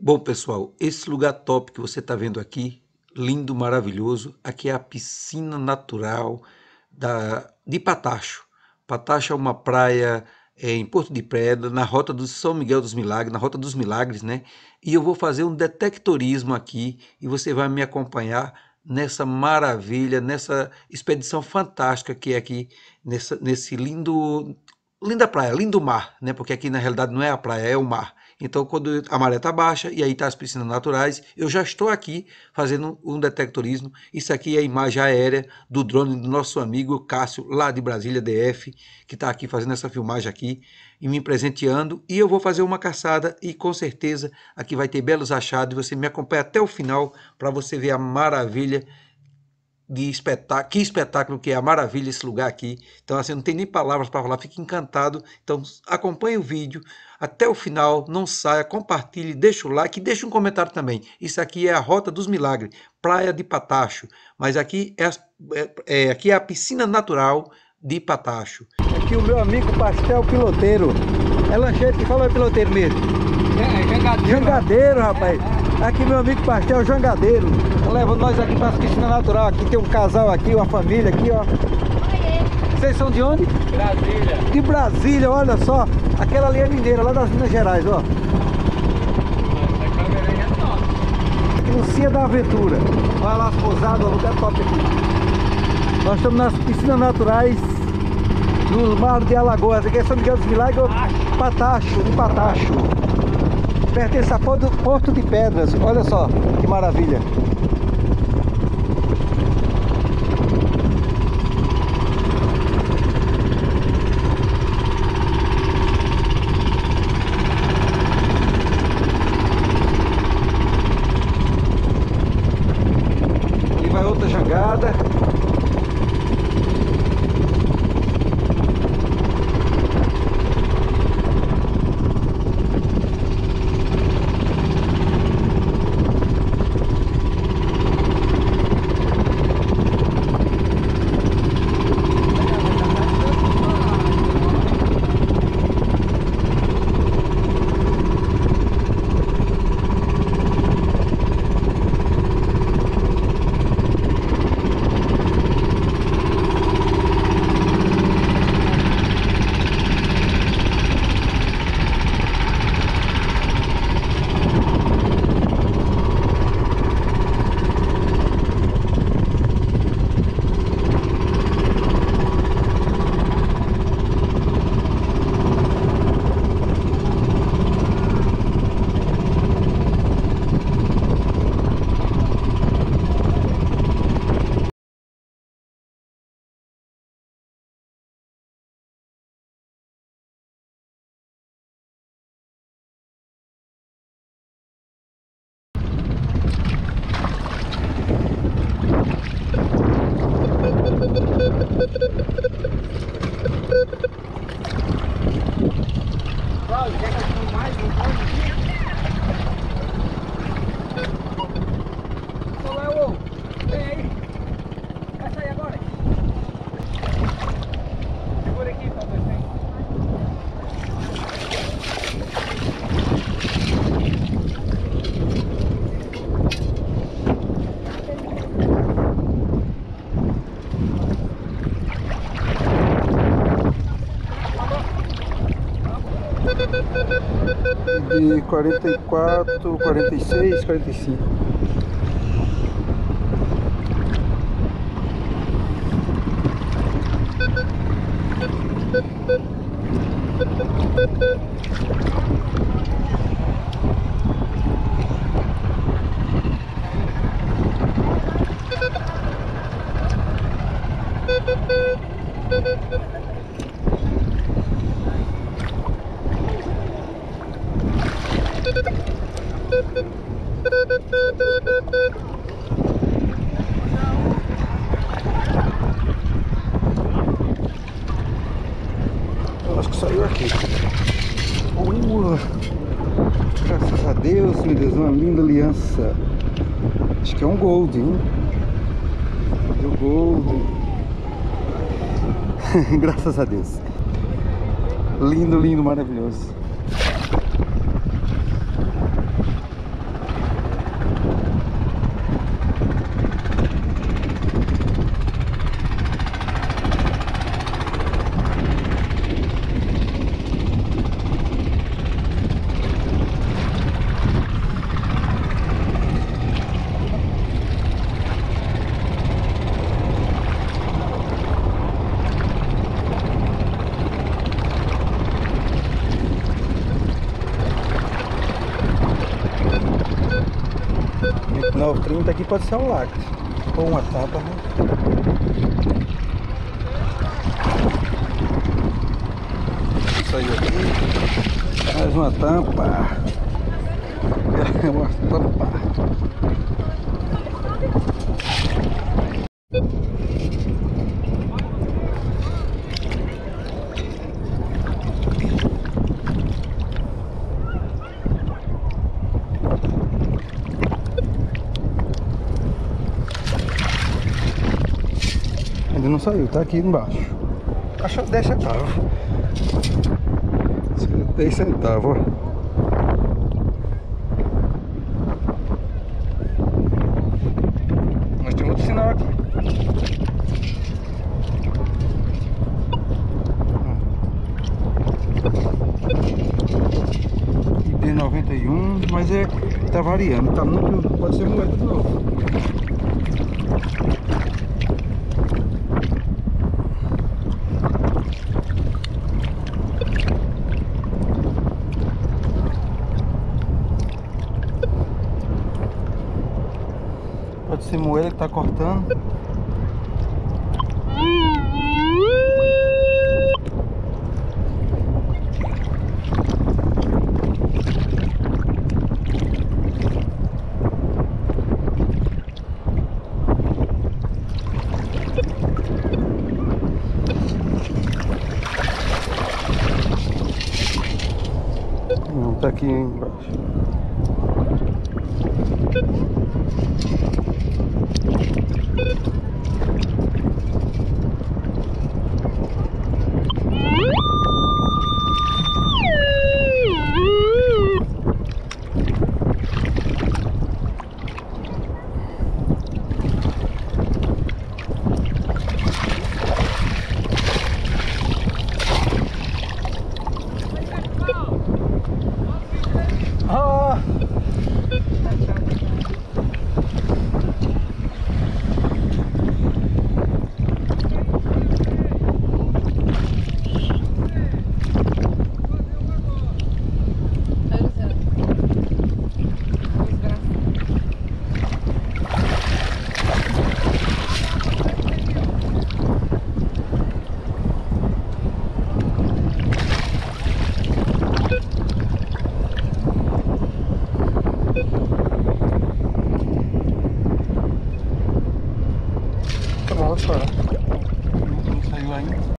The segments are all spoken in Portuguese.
Bom, pessoal, esse lugar top que você está vendo aqui, lindo, maravilhoso, aqui é a piscina natural da, de Patacho. Patacho é uma praia é, em Porto de Pedra, na rota do São Miguel dos Milagres, na rota dos Milagres, né? E eu vou fazer um detectorismo aqui e você vai me acompanhar nessa maravilha, nessa expedição fantástica que é aqui, nessa, nesse lindo, linda praia, lindo mar, né? Porque aqui na realidade não é a praia, é o mar. Então, quando a maré está baixa e aí está as piscinas naturais, eu já estou aqui fazendo um detectorismo. Isso aqui é a imagem aérea do drone do nosso amigo Cássio, lá de Brasília, DF, que está aqui fazendo essa filmagem aqui e me presenteando. E eu vou fazer uma caçada e com certeza aqui vai ter belos achados. Você me acompanha até o final para você ver a maravilha de espetáculo, que espetáculo que é a maravilha esse lugar aqui. Então, assim, não tem nem palavras para falar, fique encantado. Então, acompanhe o vídeo até o final, não saia, compartilhe, deixa o like, deixa um comentário também. Isso aqui é a Rota dos Milagres, Praia de Patacho, mas aqui é, é, é aqui é a piscina natural de Patacho. Aqui o meu amigo Pastel Piloteiro. É lanchete, fala é piloteiro mesmo? Jangadeiro. Jangadeiro, rapaz. É, é. Aqui meu amigo Pastel Jangadeiro. Leva nós aqui para a piscina natural. Aqui tem um casal aqui, uma família aqui, ó. Vocês são de onde? Brasília. De Brasília, olha só. Aquela ali é mineira, lá das Minas Gerais, ó. Aqui no Cia da Aventura. Olha lá as pousadas, o lugar top aqui. Nós estamos nas piscinas naturais do Mar de Alagoas. Aqui é São Miguel dos Milagres, Patacho, de Patacho. Pertence a Porto de Pedras. Olha só que maravilha. Ja, ich denke, de 44, 46, 45. acho que saiu aqui. Uh, graças a Deus, meu Deus, uma linda aliança. Acho que é um gold, hein? Deu gold. graças a Deus. Lindo, lindo, maravilhoso. 30 aqui pode ser um lacre. Ou uma tampa, né? Saiu aqui. Mais uma tampa. uma tampa. Ainda não saiu, tá aqui embaixo. Acho 10 centavos. 10 centavos, ó. Mas tem outro sinal aqui. IP91, mas é. tá variando, tá muito. pode ser moeda de novo. Ser moeda que tá cortando. Não, tá aqui embaixo. Nossa, não saiu ainda.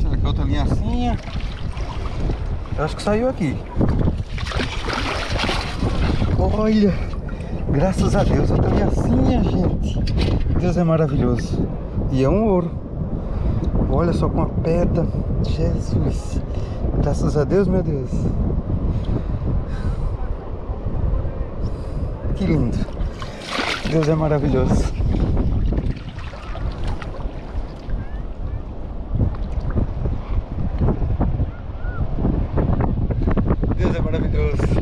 Será que a outra linhacinha? Eu acho que saiu aqui. Olha, graças a Deus, outra linhacinha, gente. Deus é maravilhoso. E é um ouro. Olha só com a pedra. Jesus. Graças a Deus, meu Deus. Que lindo. Deus é maravilhoso. Deus é maravilhoso.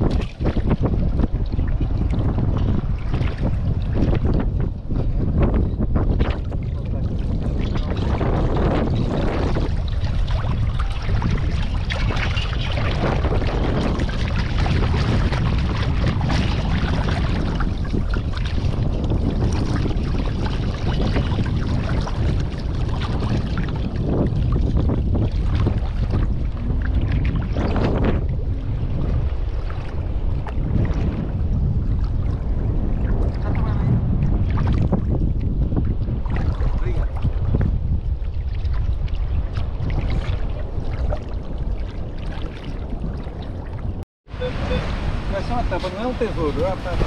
Vai ser uma tampa, não é um tesouro, é uma tampa.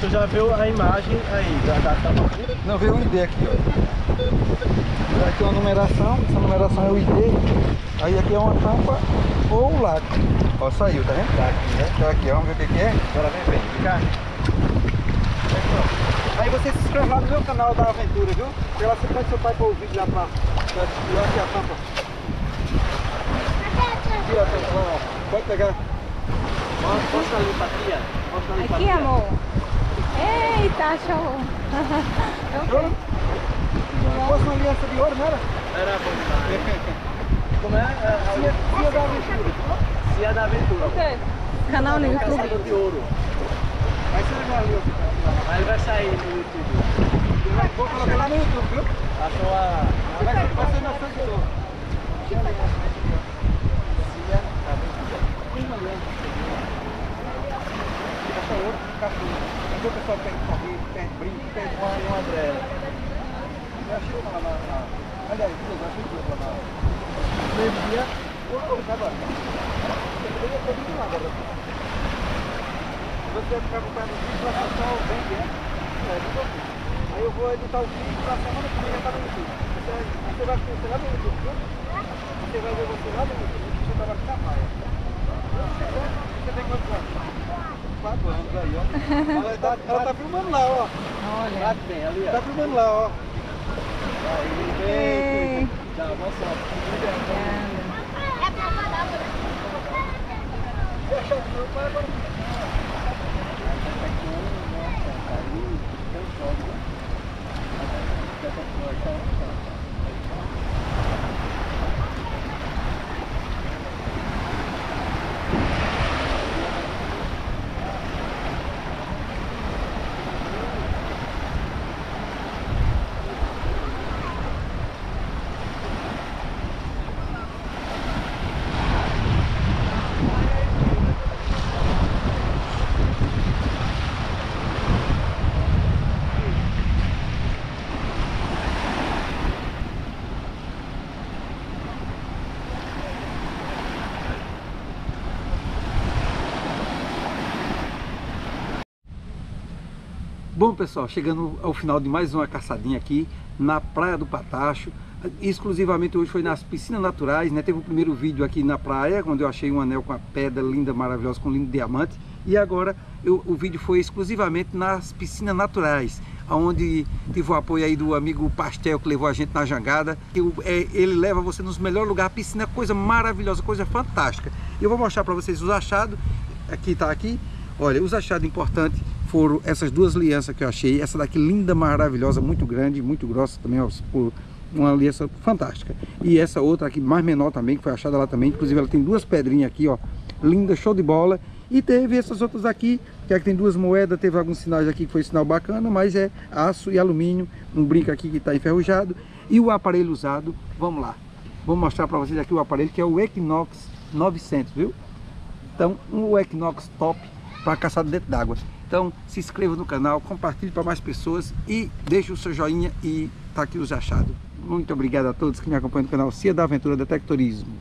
Você já viu a imagem aí da, da tampa? Não, veio um ID aqui, ó. Aqui é uma numeração, essa numeração é o ID. Aí aqui é uma tampa ou o lago. Ó, saiu, tá vendo? Tá aqui, né? Tá aqui, ó, vamos ver o que, que é. Agora vem, vem, vem cá. Aí você se inscreve lá no meu canal da Aventura, viu? Porque lá você pede seu pai para o vídeo lá pra, pra aqui a tampa. Aqui a tampa, lá, ó. Pode pegar. Mostra, ali pra tia. Mostra ali pra Aqui, amor. Eita, show. Ouro? Se fosse uma aliança de ouro, não era? Era bom. Como é? Cia, da Aventura. o Cia da Aventura. Canal no YouTube. Caçador de ouro. Aí você leva ali. Aí vai sair no YouTube. Vou colocar lá no YouTube, viu? A... Vai ser, vai ser na frente do ouro. Cia da Aventura. Essa ouro, cachorro. Aqui o pessoal tem correr, tem brinco, tem Uma, uma André. Você vai ficar acompanhando o vídeo, vai passar o né? É, meu filho. Aí eu vou editar o vídeo pra semana que vem já tá no YouTube. Você, você vai conhecer lá no YouTube, viu? Você vai ver você lá no YouTube, você tava aqui na praia. Você tem quantos anos? Quatro anos aí, ó. Ela tá, ela tá filmando lá, ó. Olha. Lá tem, ali, ó. Tá filmando lá, ó. Ei. Tchau, boa sorte. Bom pessoal, chegando ao final de mais uma caçadinha aqui na Praia do Patacho Exclusivamente hoje foi nas piscinas naturais, né? Teve o primeiro vídeo aqui na praia, quando eu achei um anel com a pedra linda, maravilhosa, com lindo diamante E agora eu- o vídeo foi exclusivamente nas piscinas naturais onde tive o apoio aí do amigo Pastel que levou a gente na jangada. é, ele leva você nos melhores lugares, a piscina é coisa maravilhosa, coisa fantástica. Eu vou mostrar para vocês os achados. Aqui tá aqui. Olha, os achados importantes foram essas duas alianças que eu achei. Essa daqui linda, maravilhosa, muito grande, muito grossa também, ó, uma aliança fantástica. E essa outra aqui, mais menor também, que foi achada lá também. Inclusive ela tem duas pedrinhas aqui, ó, linda, show de bola. E teve essas outras aqui, que aqui tem duas moedas, teve alguns sinais aqui que foi sinal bacana, mas é aço e alumínio, um brinco aqui que está enferrujado. E o aparelho usado, vamos lá. Vou mostrar para vocês aqui o aparelho que é o Equinox 900, viu? Então, um Equinox top para caçada dentro d'água. Então, se inscreva no canal, compartilhe para mais pessoas e deixe o seu joinha e tá aqui os achados. Muito obrigado a todos que me acompanham no canal Cia da Aventura Detectorismo.